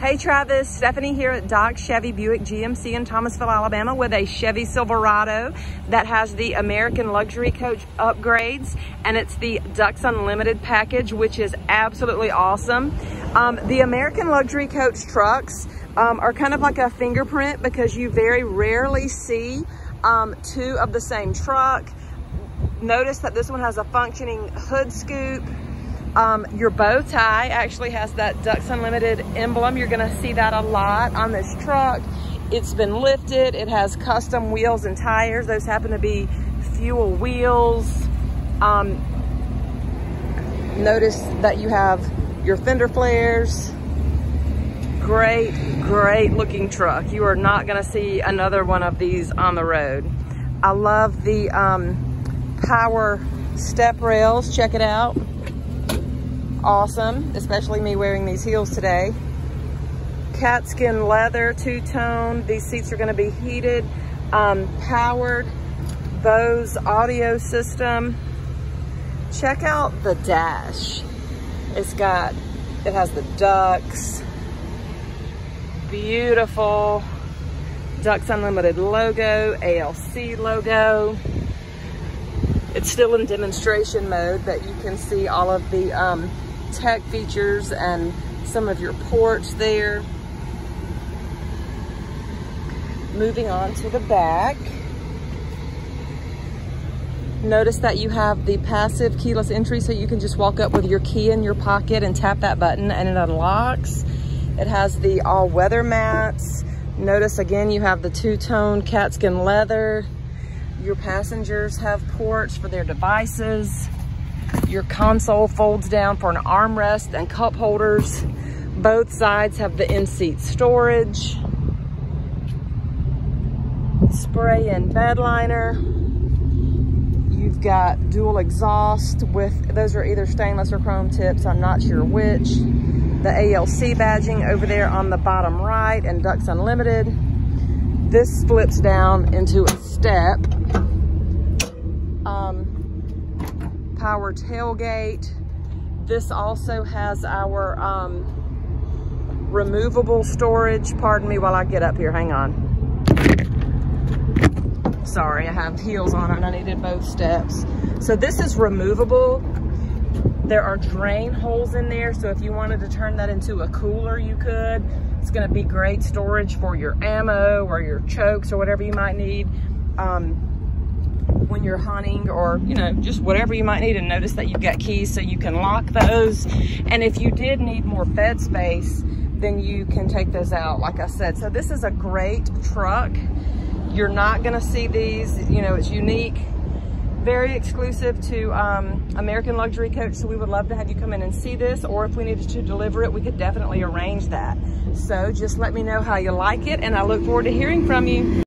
Hey Travis, Stephanie here at Doc Chevy Buick GMC in Thomasville, Alabama with a Chevy Silverado that has the American Luxury Coach upgrades and it's the Ducks Unlimited package, which is absolutely awesome. Um, the American Luxury Coach trucks um, are kind of like a fingerprint because you very rarely see um, two of the same truck. Notice that this one has a functioning hood scoop, um, your bow tie actually has that Ducks Unlimited emblem. You're gonna see that a lot on this truck. It's been lifted. It has custom wheels and tires. Those happen to be fuel wheels. Um, notice that you have your fender flares. Great, great looking truck. You are not gonna see another one of these on the road. I love the um, power step rails. Check it out awesome, especially me wearing these heels today. Catskin leather, two-tone. These seats are gonna be heated, um, powered, Bose audio system. Check out the dash. It's got, it has the ducks, beautiful Ducks Unlimited logo, ALC logo. It's still in demonstration mode, but you can see all of the um, tech features and some of your ports there. Moving on to the back. Notice that you have the passive keyless entry so you can just walk up with your key in your pocket and tap that button and it unlocks. It has the all-weather mats. Notice again you have the two-tone catskin leather. Your passengers have ports for their devices. Your console folds down for an armrest and cup holders. Both sides have the in-seat storage. Spray and bed liner. You've got dual exhaust with, those are either stainless or chrome tips, I'm not sure which. The ALC badging over there on the bottom right and Ducks Unlimited. This flips down into a step. Um, power tailgate. This also has our um, removable storage. Pardon me while I get up here, hang on. Sorry, I have heels on and I needed both steps. So this is removable. There are drain holes in there, so if you wanted to turn that into a cooler, you could. It's gonna be great storage for your ammo or your chokes or whatever you might need. Um, when you're hunting or, you know, just whatever you might need and notice that you've got keys so you can lock those. And if you did need more bed space, then you can take those out, like I said. So this is a great truck. You're not gonna see these, you know, it's unique, very exclusive to um, American Luxury Coach. So we would love to have you come in and see this, or if we needed to deliver it, we could definitely arrange that. So just let me know how you like it, and I look forward to hearing from you.